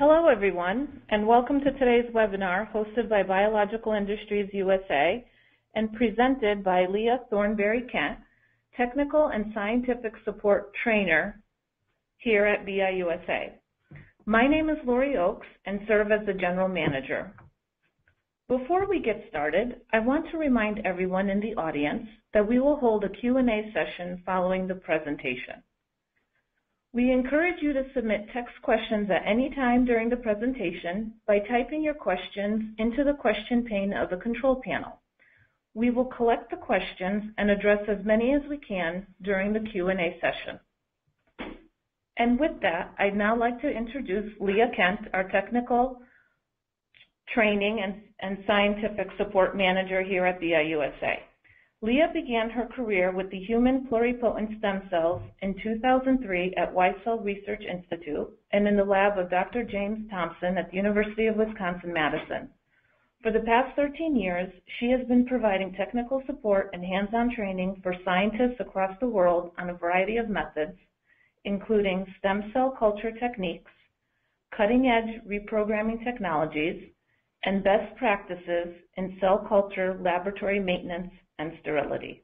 Hello, everyone, and welcome to today's webinar hosted by Biological Industries USA and presented by Leah Thornberry Kent, Technical and Scientific Support Trainer here at BIUSA. My name is Lori Oakes and serve as the General Manager. Before we get started, I want to remind everyone in the audience that we will hold a Q&A session following the presentation. We encourage you to submit text questions at any time during the presentation by typing your questions into the question pane of the control panel. We will collect the questions and address as many as we can during the Q&A session. And with that, I'd now like to introduce Leah Kent, our Technical Training and, and Scientific Support Manager here at BIUSA. Leah began her career with the Human Pluripotent Stem Cells in 2003 at WiCell Research Institute and in the lab of Dr. James Thomson at the University of Wisconsin-Madison. For the past 13 years, she has been providing technical support and hands-on training for scientists across the world on a variety of methods, including stem cell culture techniques, cutting-edge reprogramming technologies, and best practices in cell culture laboratory maintenance and sterility.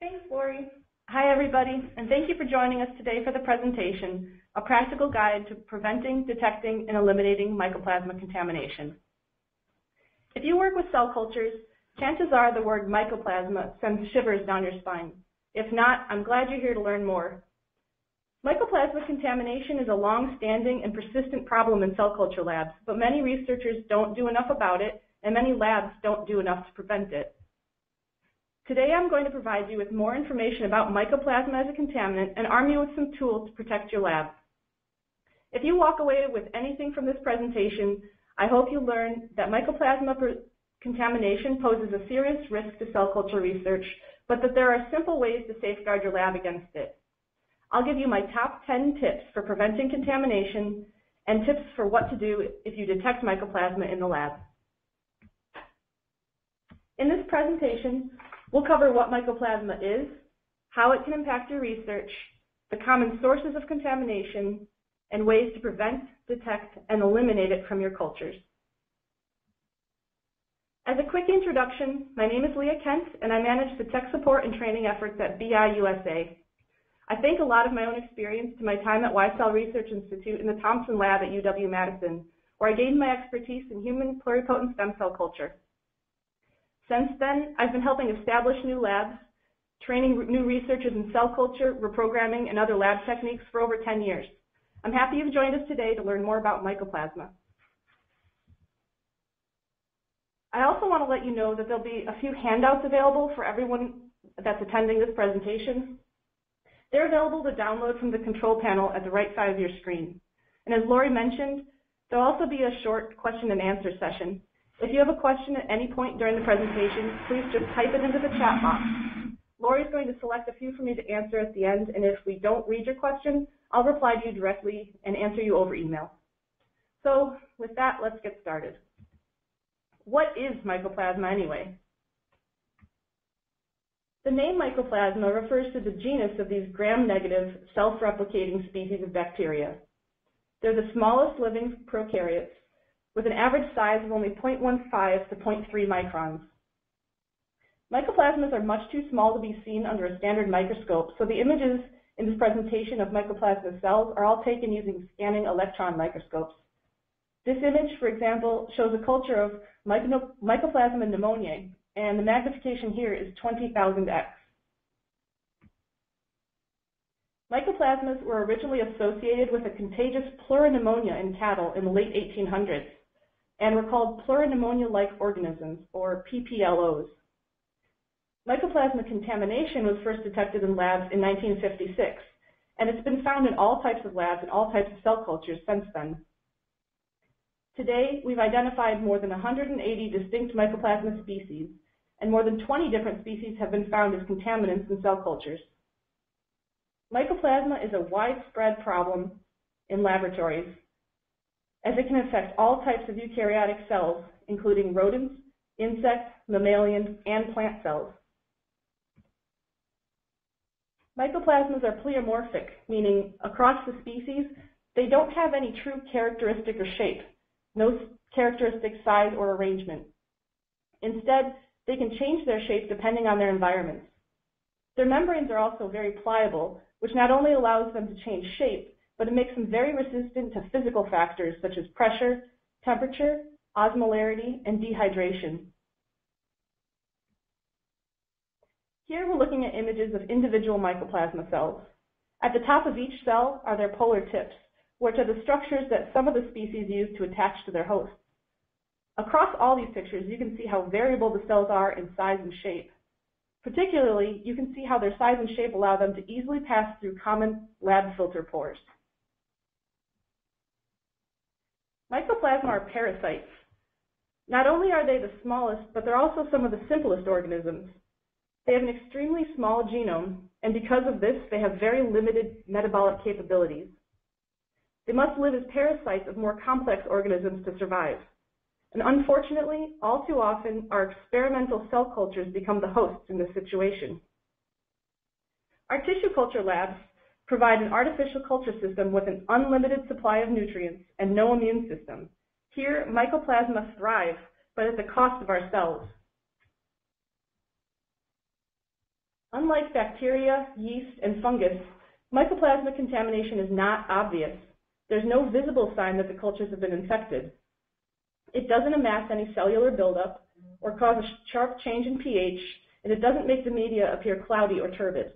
Thanks, Lori. Hi, everybody, and thank you for joining us today for the presentation, A Practical Guide to Preventing, Detecting, and Eliminating Mycoplasma Contamination. If you work with cell cultures, chances are the word mycoplasma sends shivers down your spine. If not, I'm glad you're here to learn more. Mycoplasma contamination is a long-standing and persistent problem in cell culture labs, but many researchers don't do enough about it and many labs don't do enough to prevent it. Today I'm going to provide you with more information about mycoplasma as a contaminant and arm you with some tools to protect your lab. If you walk away with anything from this presentation, I hope you learn that mycoplasma contamination poses a serious risk to cell culture research, but that there are simple ways to safeguard your lab against it. I'll give you my top 10 tips for preventing contamination and tips for what to do if you detect mycoplasma in the lab. In this presentation, we'll cover what mycoplasma is, how it can impact your research, the common sources of contamination, and ways to prevent, detect, and eliminate it from your cultures. As a quick introduction, my name is Leah Kent, and I manage the tech support and training efforts at BIUSA. I thank a lot of my own experience to my time at WiCell Research Institute in the Thomson Lab at UW-Madison, where I gained my expertise in human pluripotent stem cell culture. Since then, I've been helping establish new labs, training new researchers in cell culture, reprogramming, and other lab techniques for over 10 years. I'm happy you've joined us today to learn more about mycoplasma. I also want to let you know that there'll be a few handouts available for everyone that's attending this presentation. They're available to download from the control panel at the right side of your screen. And as Lori mentioned, there'll also be a short question and answer session if you have a question at any point during the presentation, please just type it into the chat box. Lori is going to select a few for me to answer at the end, and if we don't read your question, I'll reply to you directly and answer you over email. So with that, let's get started. What is mycoplasma anyway? The name mycoplasma refers to the genus of these gram-negative, self-replicating species of bacteria. They're the smallest living prokaryotes with an average size of only 0.15 to 0.3 microns. Mycoplasmas are much too small to be seen under a standard microscope, so the images in this presentation of mycoplasma cells are all taken using scanning electron microscopes. This image, for example, shows a culture of Mycoplasma pneumoniae, and the magnification here is 20,000x. Mycoplasmas were originally associated with a contagious pleuropneumonia in cattle in the late 1800s and were called pleuropneumonia-like organisms, or PPLOs. Mycoplasma contamination was first detected in labs in 1956, and it's been found in all types of labs and all types of cell cultures since then. Today, we've identified more than 180 distinct mycoplasma species, and more than 20 different species have been found as contaminants in cell cultures. Mycoplasma is a widespread problem in laboratories as it can affect all types of eukaryotic cells, including rodents, insects, mammalian, and plant cells. Mycoplasmas are pleomorphic, meaning across the species, They don't have any true characteristic or shape, no characteristic size or arrangement. Instead, they can change their shape depending on their environments. Their membranes are also very pliable, which not only allows them to change shape, but it makes them very resistant to physical factors such as pressure, temperature, osmolarity, and dehydration. Here we're looking at images of individual mycoplasma cells. At the top of each cell are their polar tips, which are the structures that some of the species use to attach to their hosts. Across all these pictures, you can see how variable the cells are in size and shape. Particularly, you can see how their size and shape allow them to easily pass through common lab filter pores. Mycoplasma are parasites. Not only are they the smallest, but they're also some of the simplest organisms. They have an extremely small genome, and because of this, they have very limited metabolic capabilities. They must live as parasites of more complex organisms to survive. And unfortunately, all too often, our experimental cell cultures become the hosts in this situation. Our tissue culture labs provide an artificial culture system with an unlimited supply of nutrients and no immune system. Here, mycoplasma thrive, but at the cost of our cells. Unlike bacteria, yeast, and fungus, mycoplasma contamination is not obvious. There's no visible sign that the cultures have been infected. It doesn't amass any cellular buildup or cause a sharp change in pH, and it doesn't make the media appear cloudy or turbid.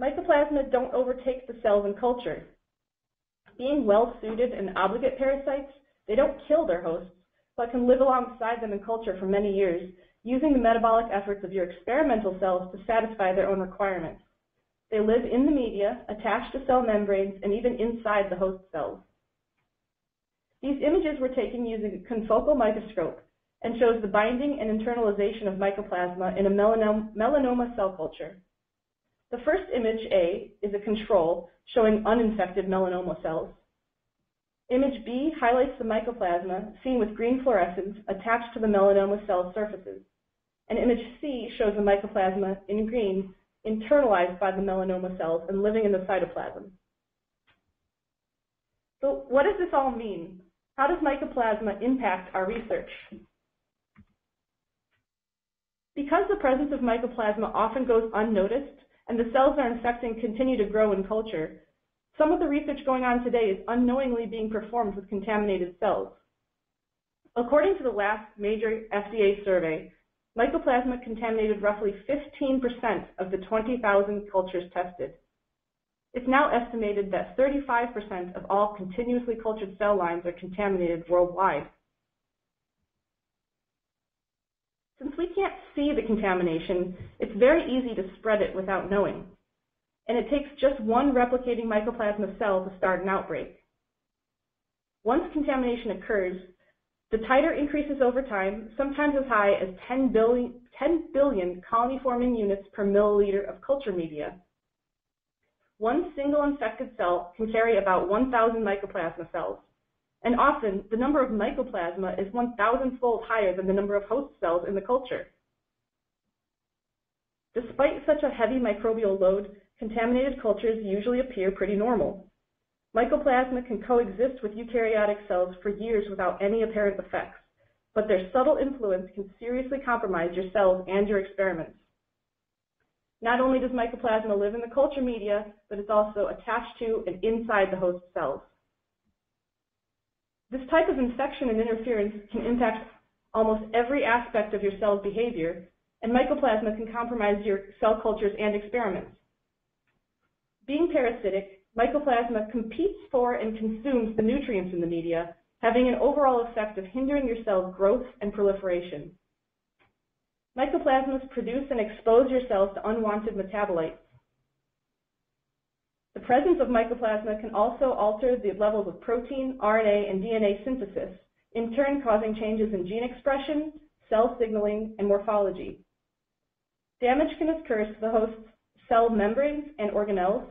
Mycoplasma don't overtake the cells in culture. Being well-suited and obligate parasites, they don't kill their hosts, but can live alongside them in culture for many years using the metabolic efforts of your experimental cells to satisfy their own requirements. They live in the media, attached to cell membranes, and even inside the host cells. These images were taken using a confocal microscope and shows the binding and internalization of mycoplasma in a melanoma, melanoma cell culture. The first image, A, is a control showing uninfected melanoma cells. Image B highlights the mycoplasma seen with green fluorescence attached to the melanoma cell surfaces and image C shows the mycoplasma in green internalized by the melanoma cells and living in the cytoplasm. So what does this all mean? How does mycoplasma impact our research? Because the presence of mycoplasma often goes unnoticed and the cells they're infecting continue to grow in culture, some of the research going on today is unknowingly being performed with contaminated cells. According to the last major FDA survey, Mycoplasma contaminated roughly 15% of the 20,000 cultures tested. It's now estimated that 35% of all continuously cultured cell lines are contaminated worldwide. Since we can't see the contamination, it's very easy to spread it without knowing. And it takes just one replicating mycoplasma cell to start an outbreak. Once contamination occurs, the titer increases over time, sometimes as high as 10 billion, 10 billion colony-forming units per milliliter of culture media. One single infected cell can carry about 1,000 mycoplasma cells, and often the number of mycoplasma is 1,000-fold higher than the number of host cells in the culture. Despite such a heavy microbial load, contaminated cultures usually appear pretty normal. Mycoplasma can coexist with eukaryotic cells for years without any apparent effects, but their subtle influence can seriously compromise your cells and your experiments. Not only does mycoplasma live in the culture media, but it's also attached to and inside the host cells. This type of infection and interference can impact almost every aspect of your cell's behavior, and mycoplasma can compromise your cell cultures and experiments. Being parasitic, Mycoplasma competes for and consumes the nutrients in the media, having an overall effect of hindering your cell's growth and proliferation. Mycoplasmas produce and expose your cells to unwanted metabolites. The presence of mycoplasma can also alter the levels of protein, RNA, and DNA synthesis, in turn causing changes in gene expression, cell signaling, and morphology. Damage can occur to the host's cell membranes and organelles,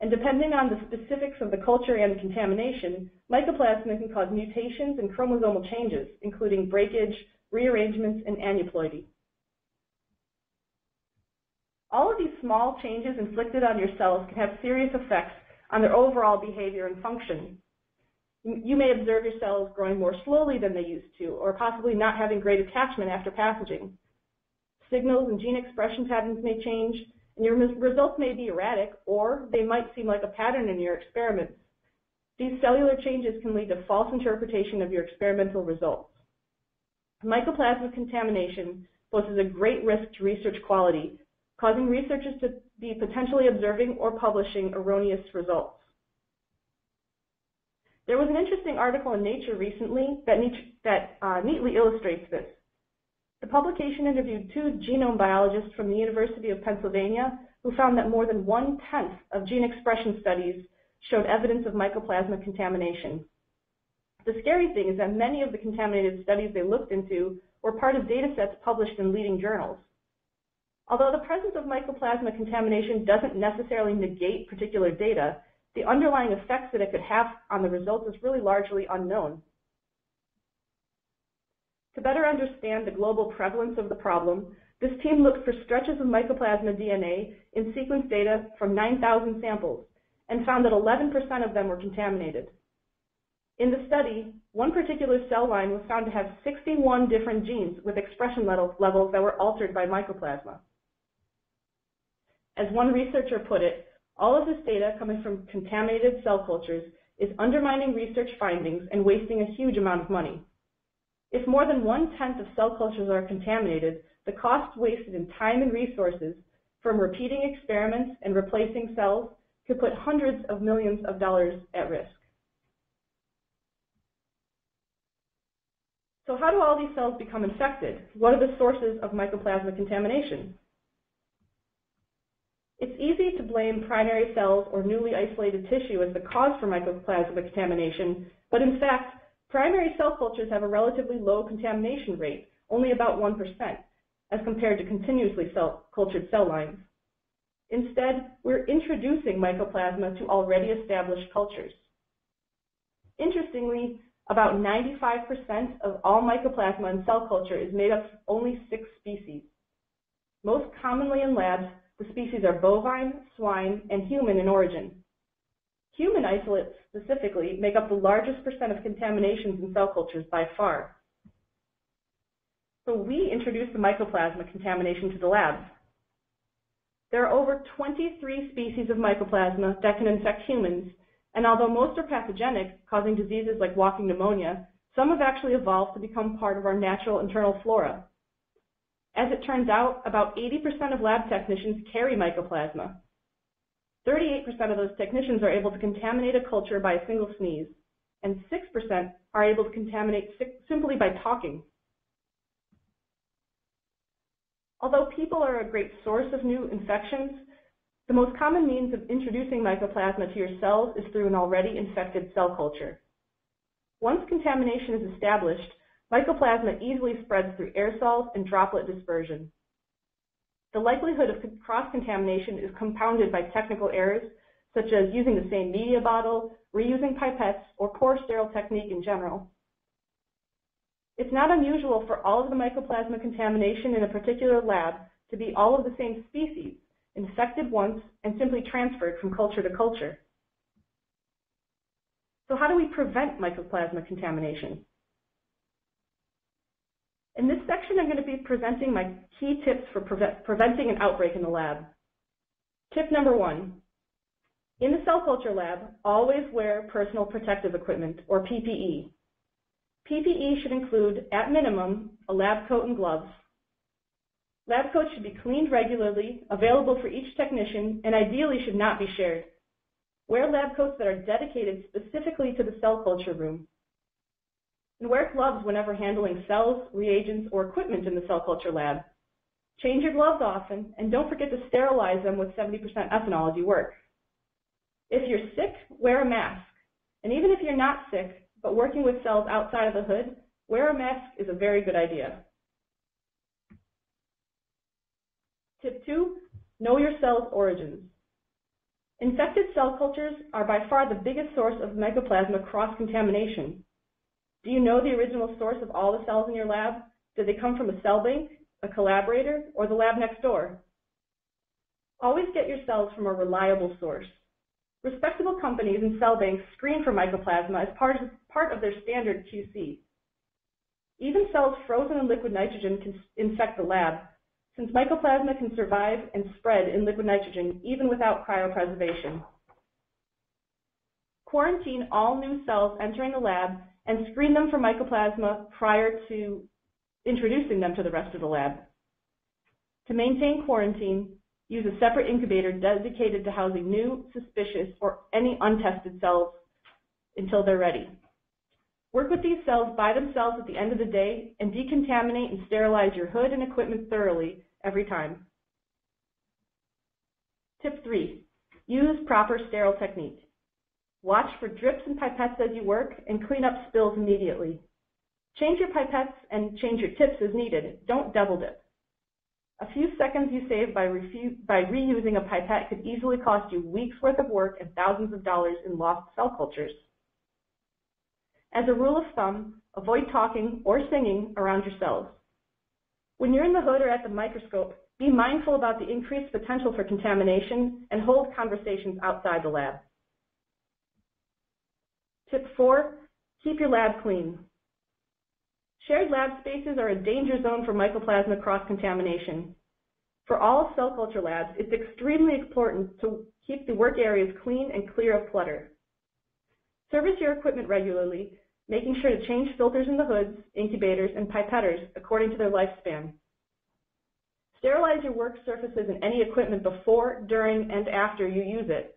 and depending on the specifics of the culture and contamination, mycoplasma can cause mutations and chromosomal changes, including breakage, rearrangements, and aneuploidy. All of these small changes inflicted on your cells can have serious effects on their overall behavior and function. You may observe your cells growing more slowly than they used to, or possibly not having great attachment after passaging. Signals and gene expression patterns may change, and your results may be erratic, or they might seem like a pattern in your experiments. These cellular changes can lead to false interpretation of your experimental results. Mycoplasma contamination poses a great risk to research quality, causing researchers to be potentially observing or publishing erroneous results. There was an interesting article in Nature recently that, that uh, neatly illustrates this. The publication interviewed two genome biologists from the University of Pennsylvania who found that more than one-tenth of gene expression studies showed evidence of mycoplasma contamination. The scary thing is that many of the contaminated studies they looked into were part of data sets published in leading journals. Although the presence of mycoplasma contamination doesn't necessarily negate particular data, the underlying effects that it could have on the results is really largely unknown. To better understand the global prevalence of the problem, this team looked for stretches of mycoplasma DNA in sequence data from 9,000 samples and found that 11% of them were contaminated. In the study, one particular cell line was found to have 61 different genes with expression levels that were altered by mycoplasma. As one researcher put it, all of this data coming from contaminated cell cultures is undermining research findings and wasting a huge amount of money. If more than one-tenth of cell cultures are contaminated, the costs wasted in time and resources from repeating experiments and replacing cells could put hundreds of millions of dollars at risk. So how do all these cells become infected? What are the sources of mycoplasma contamination? It's easy to blame primary cells or newly isolated tissue as the cause for mycoplasma contamination, but in fact, primary cell cultures have a relatively low contamination rate, only about 1%, as compared to continuously cell cultured cell lines. Instead, we're introducing mycoplasma to already established cultures. Interestingly, about 95% of all mycoplasma in cell culture is made up of only six species. Most commonly in labs, the species are bovine, swine, and human in origin. Human isolates specifically make up the largest percent of contaminations in cell cultures by far. So we introduced the mycoplasma contamination to the labs. There are over 23 species of mycoplasma that can infect humans, and although most are pathogenic, causing diseases like walking pneumonia, some have actually evolved to become part of our natural internal flora. As it turns out, about 80% of lab technicians carry mycoplasma. 38% of those technicians are able to contaminate a culture by a single sneeze, and 6% are able to contaminate simply by talking. Although people are a great source of new infections, the most common means of introducing mycoplasma to your cells is through an already infected cell culture. Once contamination is established, mycoplasma easily spreads through aerosols and droplet dispersion. The likelihood of cross-contamination is compounded by technical errors, such as using the same media bottle, reusing pipettes, or poor sterile technique in general. It's not unusual for all of the mycoplasma contamination in a particular lab to be all of the same species, infected once and simply transferred from culture to culture. So how do we prevent mycoplasma contamination? In this section, I'm going to be presenting my key tips for pre preventing an outbreak in the lab. Tip number one, in the cell culture lab, always wear personal protective equipment, or PPE. PPE should include, at minimum, a lab coat and gloves. Lab coats should be cleaned regularly, available for each technician, and ideally should not be shared. Wear lab coats that are dedicated specifically to the cell culture room. And wear gloves whenever handling cells, reagents, or equipment in the cell culture lab. Change your gloves often, and don't forget to sterilize them with 70% ethanol you work. If you're sick, wear a mask. And even if you're not sick, but working with cells outside of the hood, wear a mask is a very good idea. Tip two, know your cell's origins. Infected cell cultures are by far the biggest source of mycoplasma cross-contamination. Do you know the original source of all the cells in your lab? Did they come from a cell bank, a collaborator, or the lab next door? Always get your cells from a reliable source. Respectable companies and cell banks screen for mycoplasma as part of, part of their standard QC. Even cells frozen in liquid nitrogen can infect the lab, since mycoplasma can survive and spread in liquid nitrogen even without cryopreservation. Quarantine all new cells entering the lab and screen them for mycoplasma prior to introducing them to the rest of the lab. To maintain quarantine, use a separate incubator dedicated to housing new, suspicious, or any untested cells until they're ready. Work with these cells by themselves at the end of the day and decontaminate and sterilize your hood and equipment thoroughly every time. Tip 3. Use proper sterile technique. Watch for drips and pipettes as you work and clean up spills immediately. Change your pipettes and change your tips as needed. Don't double dip. A few seconds you save by, by, reusing a pipette could easily cost you weeks worth of work and thousands of dollars in lost cell cultures. As a rule of thumb, avoid talking or singing around your cells. When you're in the hood or at the microscope, be mindful about the increased potential for contamination and hold conversations outside the lab. Tip 4. Keep your lab clean. Shared lab spaces are a danger zone for mycoplasma cross-contamination. For all cell culture labs, it's extremely important to keep the work areas clean and clear of clutter. Service your equipment regularly, making sure to change filters in the hoods, incubators, and pipetters according to their lifespan. Sterilize your work surfaces and any equipment before, during, and after you use it.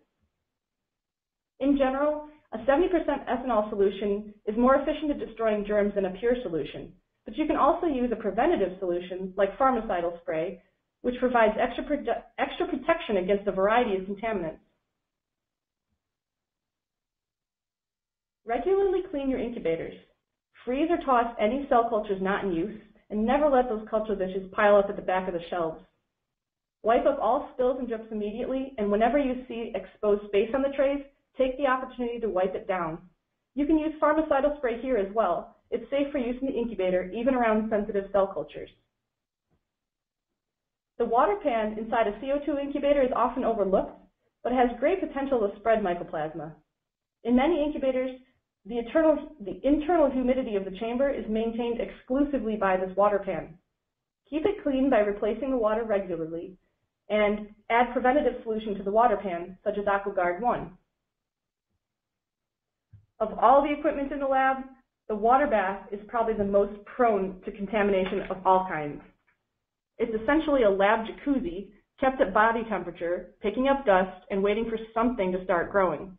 In general, a 70% ethanol solution is more efficient at destroying germs than a pure solution, but you can also use a preventative solution like Pharmacidal spray, which provides extra, extra protection against a variety of contaminants. Regularly clean your incubators. Freeze or toss any cell cultures not in use, and never let those culture dishes pile up at the back of the shelves. Wipe up all spills and drips immediately, and whenever you see exposed space on the trays, take the opportunity to wipe it down. You can use Pharmacidal spray here as well. It's safe for use in the incubator, even around sensitive cell cultures. The water pan inside a CO2 incubator is often overlooked, but has great potential to spread mycoplasma. In many incubators, the, internal, the internal humidity of the chamber is maintained exclusively by this water pan. Keep it clean by replacing the water regularly and add preventative solution to the water pan, such as AquaGuard 1. Of all the equipment in the lab, the water bath is probably the most prone to contamination of all kinds. It's essentially a lab jacuzzi kept at body temperature, picking up dust, and waiting for something to start growing.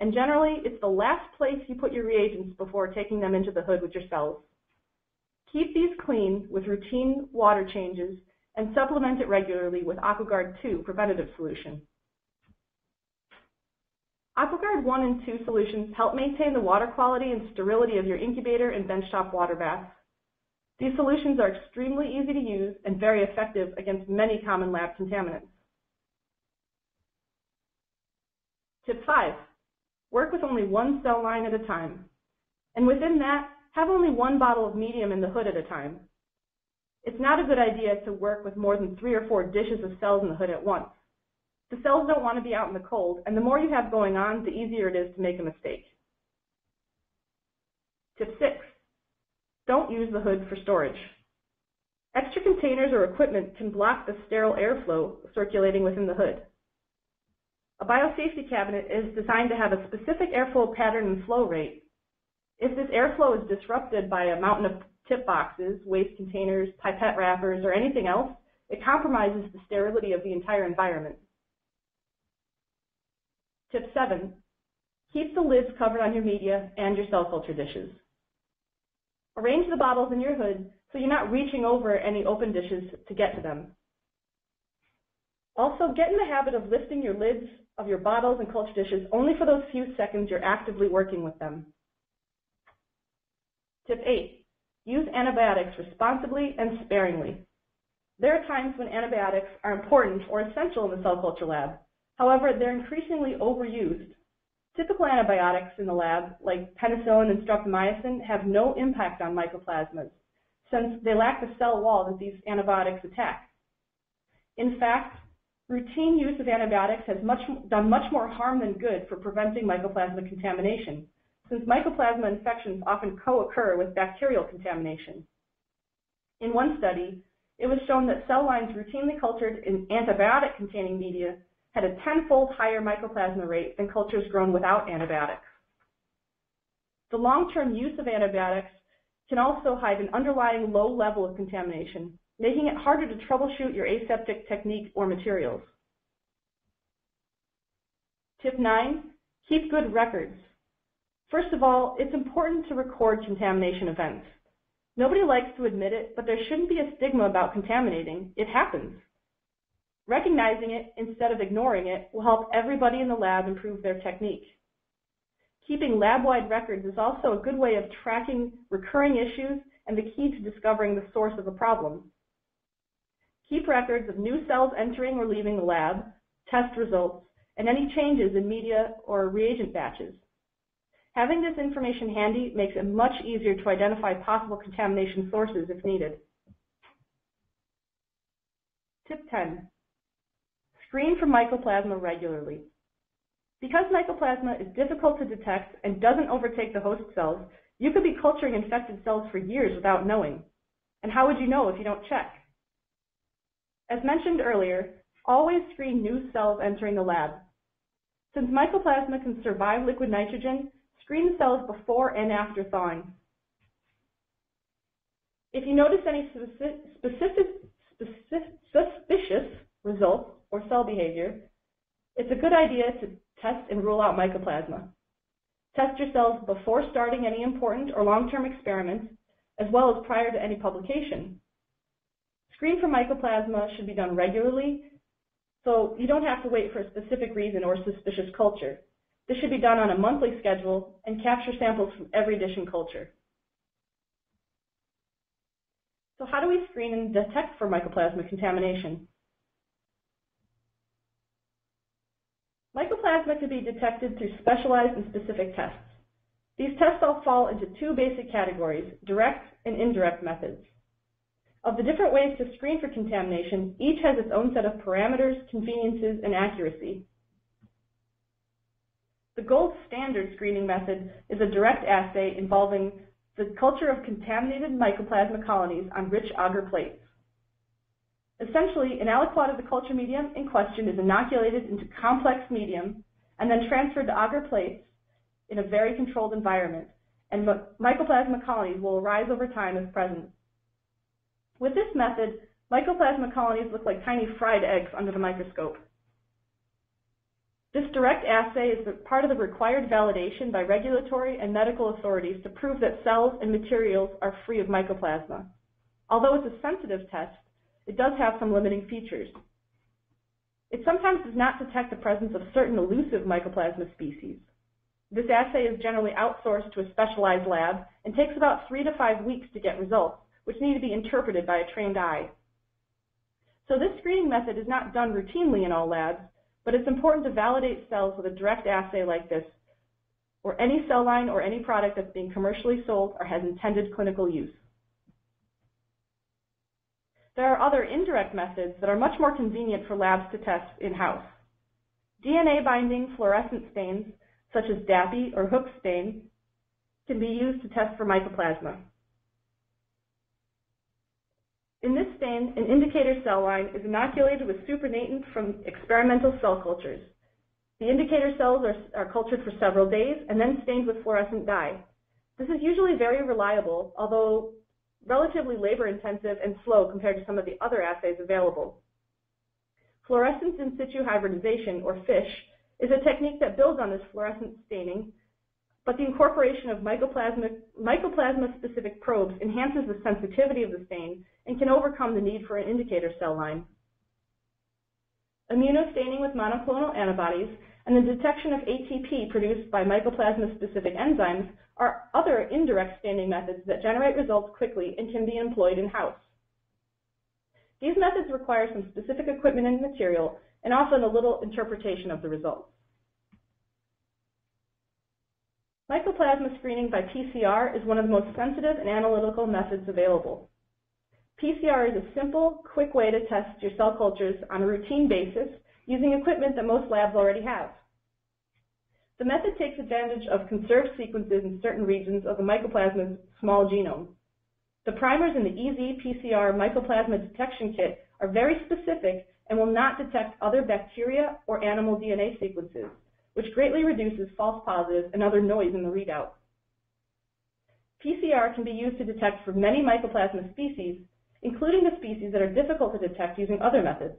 And generally, it's the last place you put your reagents before taking them into the hood with your cells. Keep these clean with routine water changes and supplement it regularly with AquaGuard 2 preventative solution. AquaGuard 1 and 2 solutions help maintain the water quality and sterility of your incubator and benchtop water baths. These solutions are extremely easy to use and very effective against many common lab contaminants. Tip 5. Work with only one cell line at a time. And within that, have only one bottle of medium in the hood at a time. It's not a good idea to work with more than three or four dishes of cells in the hood at once. The cells don't want to be out in the cold, and the more you have going on, the easier it is to make a mistake. Tip 6. Don't use the hood for storage. Extra containers or equipment can block the sterile airflow circulating within the hood. A biosafety cabinet is designed to have a specific airflow pattern and flow rate. If this airflow is disrupted by a mountain of tip boxes, waste containers, pipette wrappers, or anything else, it compromises the sterility of the entire environment. Tip 7. Keep the lids covered on your media and your cell culture dishes. Arrange the bottles in your hood so you're not reaching over any open dishes to get to them. Also, get in the habit of lifting your lids of your bottles and culture dishes only for those few seconds you're actively working with them. Tip 8. Use antibiotics responsibly and sparingly. There are times when antibiotics are important or essential in the cell culture lab. However, they're increasingly overused. Typical antibiotics in the lab, like penicillin and streptomycin, have no impact on mycoplasmas, since they lack the cell wall that these antibiotics attack. In fact, routine use of antibiotics has much, done much more harm than good for preventing mycoplasma contamination, since mycoplasma infections often co-occur with bacterial contamination. In one study, it was shown that cell lines routinely cultured in antibiotic-containing media had a tenfold higher mycoplasma rate than cultures grown without antibiotics. The long-term use of antibiotics can also hide an underlying low level of contamination, making it harder to troubleshoot your aseptic technique or materials. Tip 9, keep good records. First of all, it's important to record contamination events. Nobody likes to admit it, but there shouldn't be a stigma about contaminating. It happens. Recognizing it instead of ignoring it will help everybody in the lab improve their technique. Keeping lab-wide records is also a good way of tracking recurring issues and the key to discovering the source of a problem. Keep records of new cells entering or leaving the lab, test results, and any changes in media or reagent batches. Having this information handy makes it much easier to identify possible contamination sources if needed. Tip 10. Screen for mycoplasma regularly. Because mycoplasma is difficult to detect and doesn't overtake the host cells, you could be culturing infected cells for years without knowing. And how would you know if you don't check? As mentioned earlier, always screen new cells entering the lab. Since mycoplasma can survive liquid nitrogen, screen cells before and after thawing. If you notice any specific, specific, suspicious results or cell behavior, it's a good idea to test and rule out mycoplasma. Test your cells before starting any important or long-term experiments, as well as prior to any publication. Screen for mycoplasma should be done regularly, so you don't have to wait for a specific reason or suspicious culture. This should be done on a monthly schedule and capture samples from every dish and culture. So how do we screen and detect for mycoplasma contamination? Mycoplasma can be detected through specialized and specific tests. These tests all fall into two basic categories, direct and indirect methods. Of the different ways to screen for contamination, each has its own set of parameters, conveniences, and accuracy. The gold standard screening method is a direct assay involving the culture of contaminated mycoplasma colonies on rich agar plates. Essentially, an aliquot of the culture medium in question is inoculated into complex medium and then transferred to agar plates in a very controlled environment, and mycoplasma colonies will arise over time if present. With this method, mycoplasma colonies look like tiny fried eggs under the microscope. This direct assay is part of the required validation by regulatory and medical authorities to prove that cells and materials are free of mycoplasma. Although it's a sensitive test, it does have some limiting features. It sometimes does not detect the presence of certain elusive mycoplasma species. This assay is generally outsourced to a specialized lab and takes about three to five weeks to get results, which need to be interpreted by a trained eye. So this screening method is not done routinely in all labs, but it's important to validate cells with a direct assay like this, or any cell line or any product that's being commercially sold or has intended clinical use. There are other indirect methods that are much more convenient for labs to test in-house. DNA-binding fluorescent stains, such as DAPI or Hoechst stain, can be used to test for mycoplasma. In this stain, an indicator cell line is inoculated with supernatant from experimental cell cultures. The indicator cells are, are cultured for several days and then stained with fluorescent dye. This is usually very reliable, although relatively labor-intensive and slow compared to some of the other assays available. Fluorescence in situ hybridization, or FISH, is a technique that builds on this fluorescent staining, but the incorporation of mycoplasma-specific probes enhances the sensitivity of the stain and can overcome the need for an indicator cell line. Immunostaining with monoclonal antibodies and the detection of ATP produced by mycoplasma-specific enzymes are other indirect staining methods that generate results quickly and can be employed in-house. These methods require some specific equipment and material, and often a little interpretation of the results. Mycoplasma screening by PCR is one of the most sensitive and analytical methods available. PCR is a simple, quick way to test your cell cultures on a routine basis using equipment that most labs already have. The method takes advantage of conserved sequences in certain regions of the mycoplasma's small genome. The primers in the EZ-PCR mycoplasma detection kit are very specific and will not detect other bacteria or animal DNA sequences, which greatly reduces false positives and other noise in the readout. PCR can be used to detect for many mycoplasma species, including the species that are difficult to detect using other methods.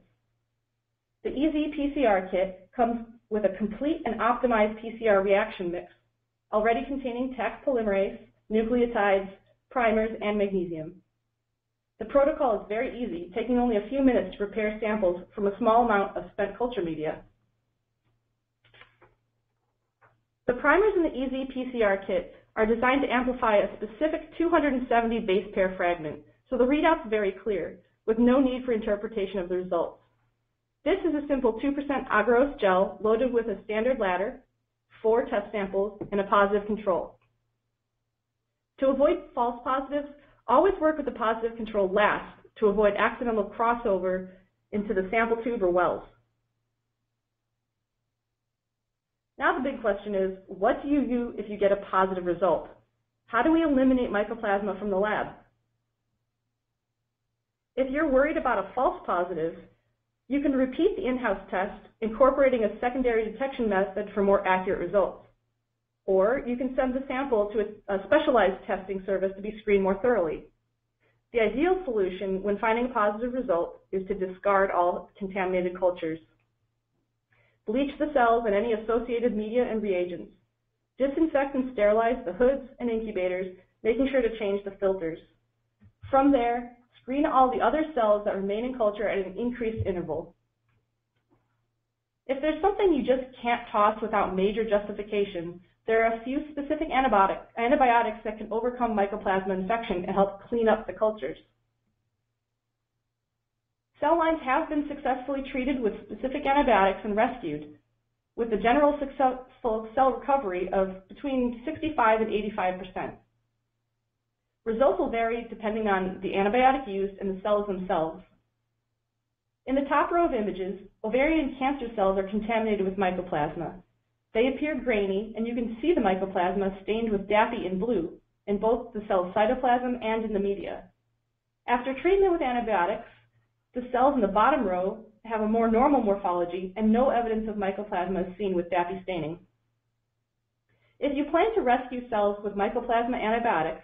The EZ-PCR kit comes with a complete and optimized PCR reaction mix, already containing Taq polymerase, nucleotides, primers, and magnesium. The protocol is very easy, taking only a few minutes to prepare samples from a small amount of spent culture media. The primers in the EZ-PCR kit are designed to amplify a specific 270 base pair fragment, so the readout's very clear, with no need for interpretation of the results. This is a simple 2% agarose gel loaded with a standard ladder, four test samples, and a positive control. To avoid false positives, always work with the positive control last to avoid accidental crossover into the sample tube or wells. Now the big question is, what do you do if you get a positive result? How do we eliminate mycoplasma from the lab? If you're worried about a false positive, you can repeat the in-house test, incorporating a secondary detection method for more accurate results. Or you can send the sample to a, specialized testing service to be screened more thoroughly. The ideal solution when finding a positive result is to discard all contaminated cultures. Bleach the cells and any associated media and reagents. Disinfect and sterilize the hoods and incubators, making sure to change the filters. From there, screen all the other cells that remain in culture at an increased interval. If there's something you just can't toss without major justification, there are a few specific antibiotic, antibiotics that can overcome mycoplasma infection and help clean up the cultures. Cell lines have been successfully treated with specific antibiotics and rescued, with a general successful cell recovery of between 65 and 85 percent. Results will vary depending on the antibiotic used and the cells themselves. In the top row of images, ovarian cancer cells are contaminated with mycoplasma. They appear grainy, and you can see the mycoplasma stained with DAPI in blue in both the cell's cytoplasm and in the media. After treatment with antibiotics, the cells in the bottom row have a more normal morphology and no evidence of mycoplasma is seen with DAPI staining. If you plan to rescue cells with mycoplasma antibiotics,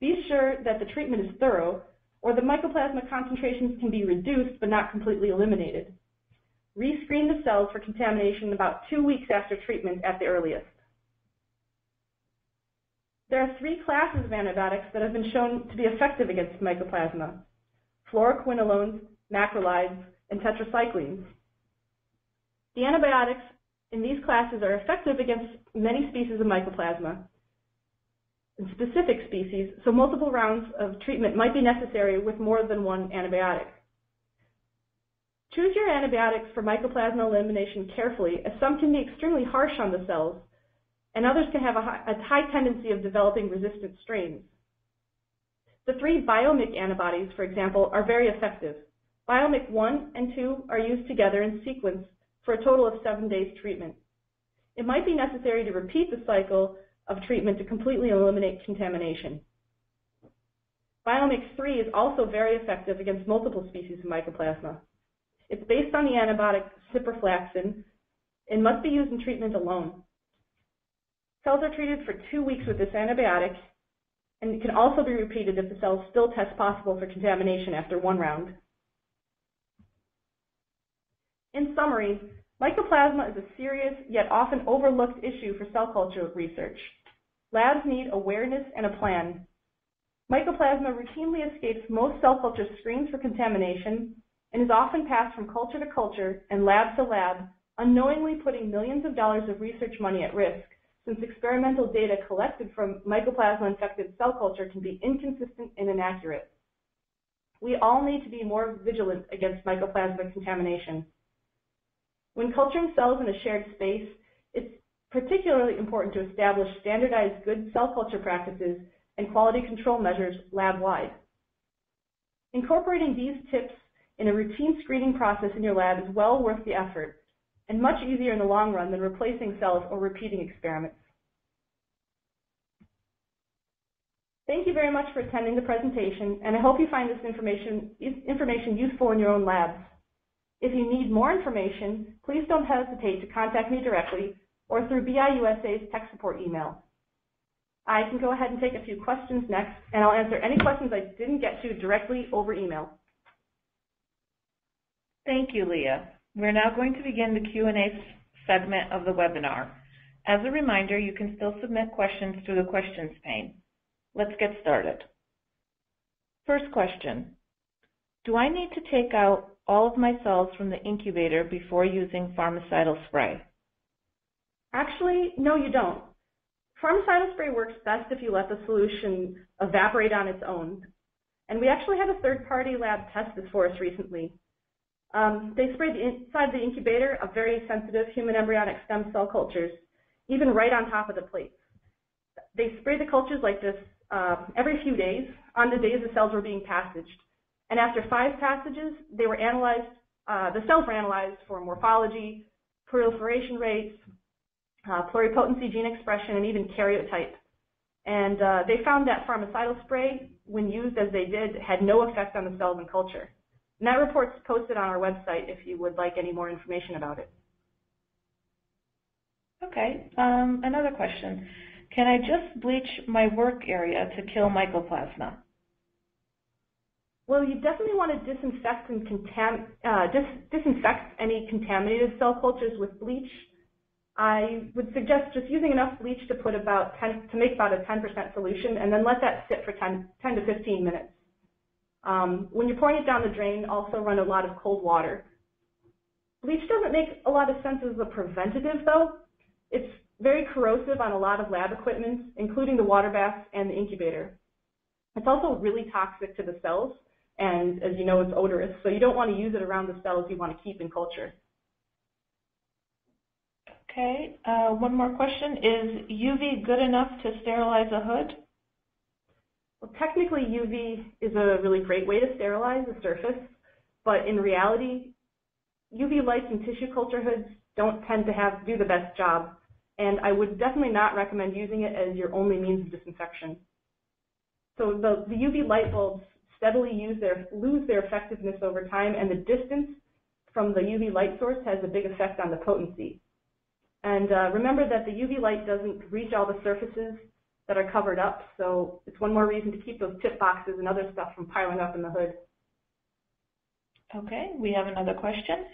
be sure that the treatment is thorough or the mycoplasma concentrations can be reduced but not completely eliminated. Rescreen the cells for contamination about two weeks after treatment at the earliest. There are three classes of antibiotics that have been shown to be effective against mycoplasma. Fluoroquinolones, macrolides, and tetracyclines. The antibiotics in these classes are effective against many species of mycoplasma, specific species, so multiple rounds of treatment might be necessary with more than one antibiotic. Choose your antibiotics for mycoplasma elimination carefully, as some can be extremely harsh on the cells, and others can have a high, a high tendency of developing resistant strains. The three Biomyc antibodies, for example, are very effective. Biomyc 1 and 2 are used together in sequence for a total of seven days treatment. It might be necessary to repeat the cycle of treatment to completely eliminate contamination. Biomyc 3 is also very effective against multiple species of mycoplasma. It's based on the antibiotic ciprofloxacin and must be used in treatment alone. Cells are treated for two weeks with this antibiotic and it can also be repeated if the cells still test possible for contamination after one round. In summary, mycoplasma is a serious yet often overlooked issue for cell culture research. Labs need awareness and a plan. Mycoplasma routinely escapes most cell culture screens for contamination and is often passed from culture to culture and lab to lab, unknowingly putting millions of dollars of research money at risk, since experimental data collected from mycoplasma-infected cell culture can be inconsistent and inaccurate. We all need to be more vigilant against mycoplasma contamination. When culturing cells in a shared space, it's particularly important to establish standardized good cell culture practices and quality control measures lab-wide. Incorporating these tips in a routine screening process in your lab is well worth the effort and much easier in the long run than replacing cells or repeating experiments. Thank you very much for attending the presentation, and I hope you find this information, information useful in your own labs. If you need more information, please don't hesitate to contact me directly or through BIUSA's tech support email. I can go ahead and take a few questions next, and I'll answer any questions I didn't get to directly over email. Thank you, Leah. We're now going to begin the Q&A segment of the webinar. As a reminder, you can still submit questions through the questions pane. Let's get started. First question, do I need to take out all of my cells from the incubator before using Pharmacidal spray? Actually, no, you don't. Pharmacidal spray works best if you let the solution evaporate on its own. And we actually had a third-party lab test this for us recently. Um, they sprayed the inside the incubator of very sensitive human embryonic stem cell cultures, even right on top of the plates. They sprayed the cultures like this uh, every few days on the days the cells were being passaged. And after five passages, they were analyzed, uh, the cells were analyzed for morphology, proliferation rates, uh, pluripotency gene expression, and even karyotype. And uh, they found that Pharmacidal spray, when used as they did, had no effect on the cells in culture. And that report's posted on our website if you would like any more information about it. Okay, um, another question. Can I just bleach my work area to kill mycoplasma? Well, you definitely want to disinfect and contam uh, dis disinfect any contaminated cell cultures with bleach I would suggest just using enough bleach to put about 10, to make about a 10% solution and then let that sit for 10, 10 to 15 minutes. Um, when you're pouring it down the drain, also run a lot of cold water. Bleach doesn't make a lot of sense as a preventative though. It's very corrosive on a lot of lab equipment, including the water bath and the incubator. It's also really toxic to the cells, and as you know, it's odorous, so you don't want to use it around the cells you want to keep in culture. Okay, uh, one more question. Is UV good enough to sterilize a hood? Well, technically UV is a really great way to sterilize a surface, but in reality, UV lights in tissue culture hoods don't tend to have do the best job, and I would definitely not recommend using it as your only means of disinfection. So the, the UV light bulbs steadily use their, lose their effectiveness over time, and the distance from the UV light source has a big effect on the potency. And uh, remember that the UV light doesn't reach all the surfaces that are covered up, so it's one more reason to keep those tip boxes and other stuff from piling up in the hood. Okay, we have another question.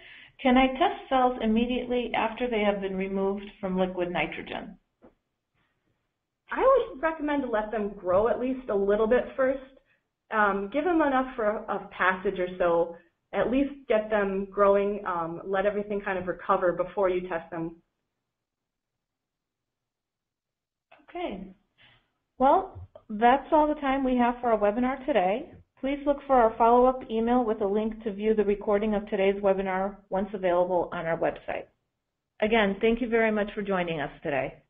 Can I test cells immediately after they have been removed from liquid nitrogen? I always recommend to let them grow at least a little bit first. Um, give them enough for a, passage or so. At least get them growing. Um, let everything kind of recover before you test them Okay. Well, that's all the time we have for our webinar today. Please look for our follow-up email with a link to view the recording of today's webinar once available on our website. Again, thank you very much for joining us today.